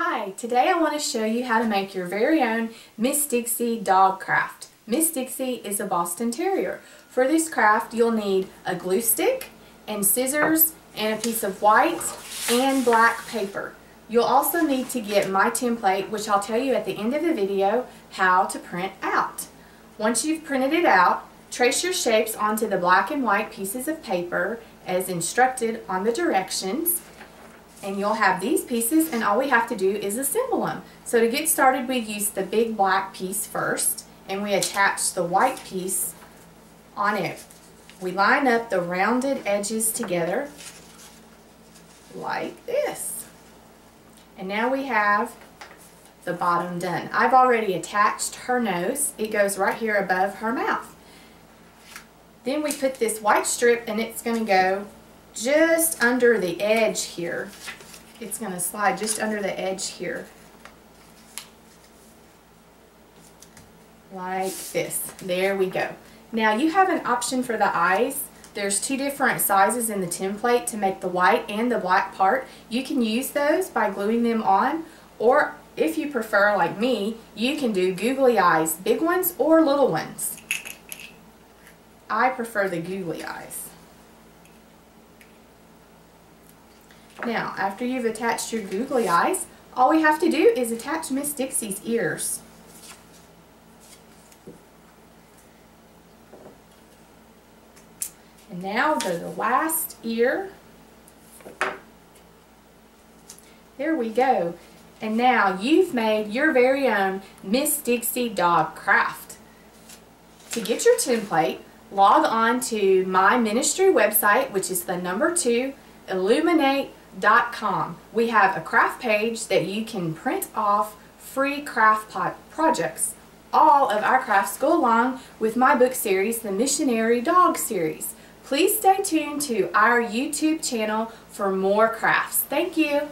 Hi, today I want to show you how to make your very own Miss Dixie dog craft. Miss Dixie is a Boston Terrier. For this craft you'll need a glue stick and scissors and a piece of white and black paper. You'll also need to get my template which I'll tell you at the end of the video how to print out. Once you've printed it out, trace your shapes onto the black and white pieces of paper as instructed on the directions and you'll have these pieces and all we have to do is assemble them. So to get started we use the big black piece first and we attach the white piece on it. We line up the rounded edges together like this. And now we have the bottom done. I've already attached her nose. It goes right here above her mouth. Then we put this white strip and it's going to go just under the edge here. It's going to slide just under the edge here. Like this. There we go. Now you have an option for the eyes. There's two different sizes in the template to make the white and the black part. You can use those by gluing them on or if you prefer like me, you can do googly eyes, big ones or little ones. I prefer the googly eyes. Now, after you've attached your googly eyes, all we have to do is attach Miss Dixie's ears. And now go the last ear. There we go. And now you've made your very own Miss Dixie dog craft. To get your template, log on to my ministry website, which is the number two, illuminate. We have a craft page that you can print off free craft projects. All of our crafts go along with my book series, the Missionary Dog series. Please stay tuned to our YouTube channel for more crafts. Thank you.